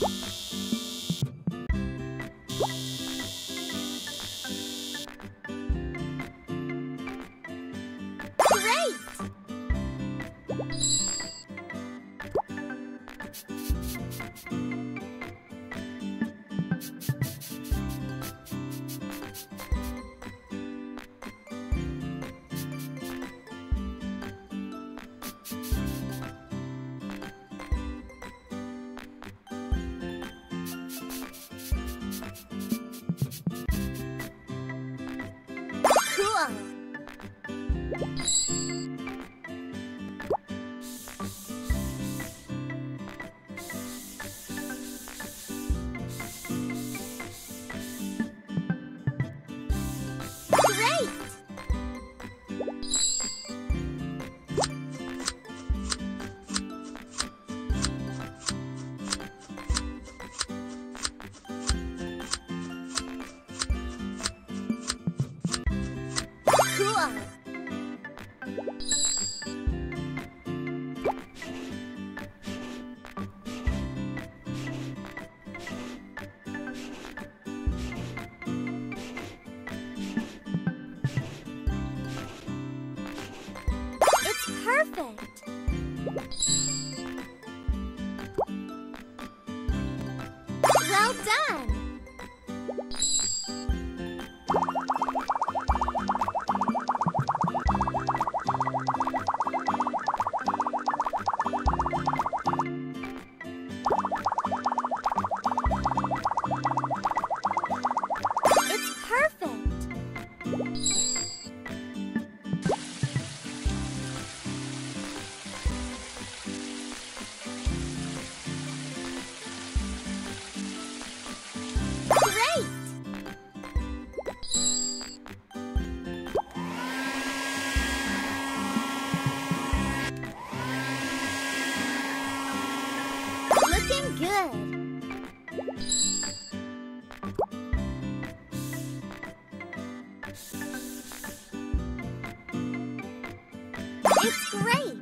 you perfect! It's great.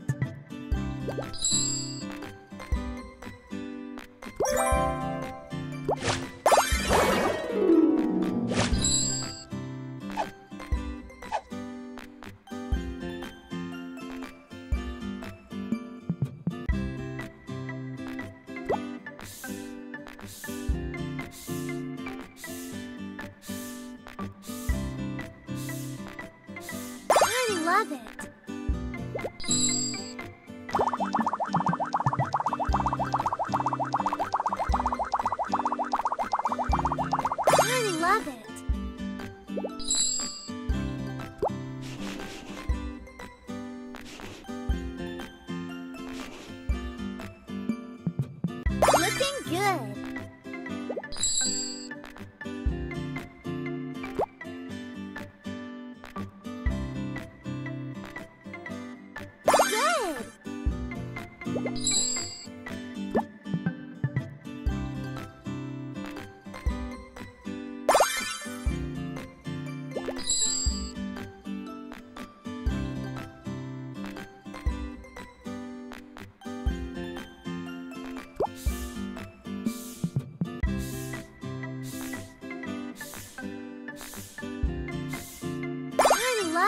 I love it. Good. Good.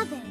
I love it.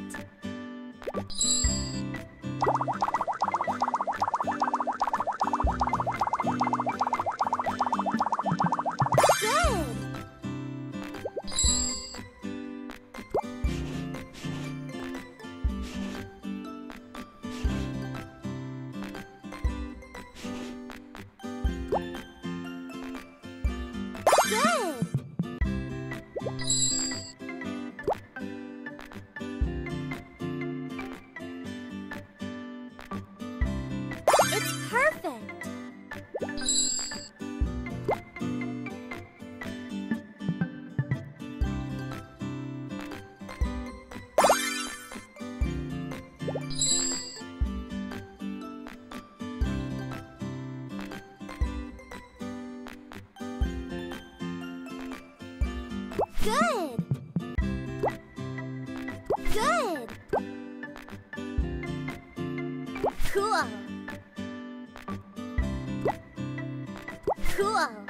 Good. Good. Cool. Cool.